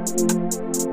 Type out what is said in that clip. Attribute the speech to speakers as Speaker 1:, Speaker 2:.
Speaker 1: Música